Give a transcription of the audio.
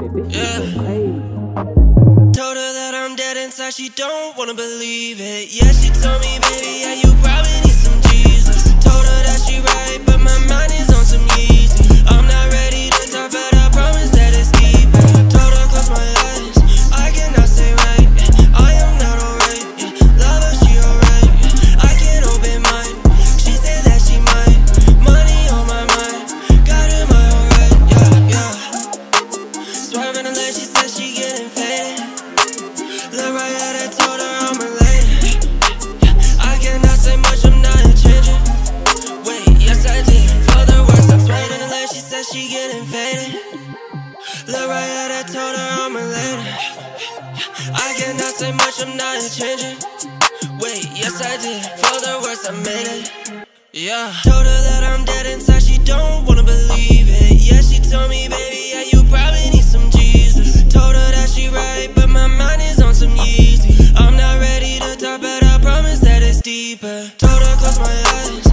This Yeah. so paid. Told her that I'm dead inside, she don't wanna believe it. Yeah, she told me, baby, yeah, you probably that she get faded. Look right at I told her I'm related. I cannot say much, I'm not changing. Wait, yes I did. For the worst, I made it. Yeah. Told her that I'm dead inside, she don't wanna believe it. Yeah, she told me, baby, yeah, you probably need some Jesus. Told her that she right, but my mind is on some Yeezy. I'm not ready to talk, but I promise that it's deeper. Told her close my eyes.